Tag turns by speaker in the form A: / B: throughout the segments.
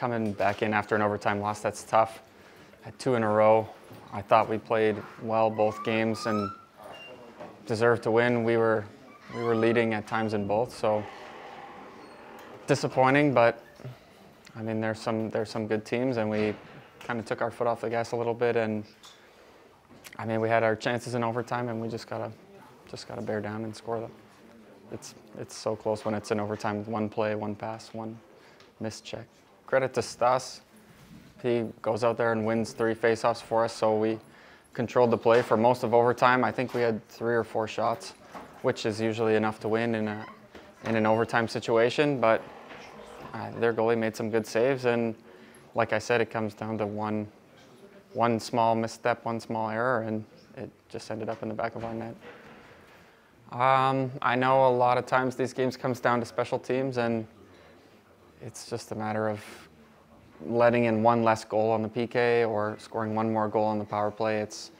A: coming back in after an overtime loss, that's tough. Had two in a row. I thought we played well both games and deserved to win. We were we were leading at times in both, so disappointing. But I mean, there's some there's some good teams, and we kind of took our foot off the gas a little bit. And I mean, we had our chances in overtime, and we just gotta just gotta bear down and score them. It's it's so close when it's in overtime. One play, one pass, one missed check. Credit to Stas. He goes out there and wins three faceoffs for us, so we controlled the play for most of overtime. I think we had three or four shots, which is usually enough to win in a in an overtime situation. But uh, their goalie made some good saves, and like I said, it comes down to one one small misstep, one small error, and it just ended up in the back of our net. Um, I know a lot of times these games comes down to special teams, and it's just a matter of letting in one less goal on the PK or scoring one more goal on the power play. It's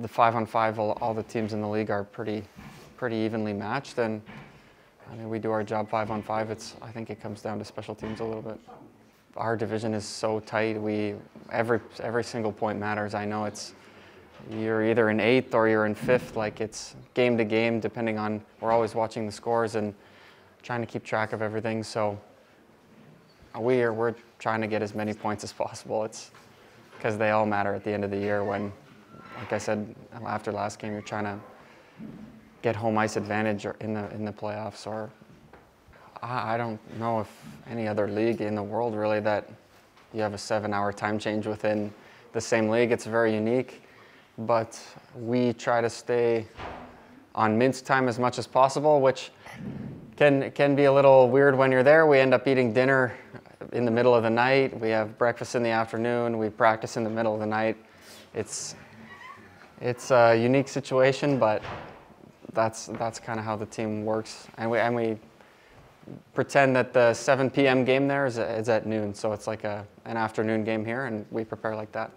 A: the five on five. All, all the teams in the league are pretty, pretty evenly matched, and I mean we do our job five on five. It's I think it comes down to special teams a little bit. Our division is so tight. We every every single point matters. I know it's you're either in eighth or you're in fifth. Like it's game to game, depending on. We're always watching the scores and trying to keep track of everything. So we are we're trying to get as many points as possible. It's because they all matter at the end of the year. When, like I said after last game, you're trying to get home ice advantage in the in the playoffs. Or I, I don't know if any other league in the world really that you have a seven-hour time change within the same league. It's very unique, but we try to stay on Minsk time as much as possible, which can can be a little weird when you're there. We end up eating dinner in the middle of the night. We have breakfast in the afternoon. We practice in the middle of the night. It's it's a unique situation, but that's that's kind of how the team works. And we and we pretend that the 7 p.m. game there is, is at noon, so it's like a an afternoon game here, and we prepare like that.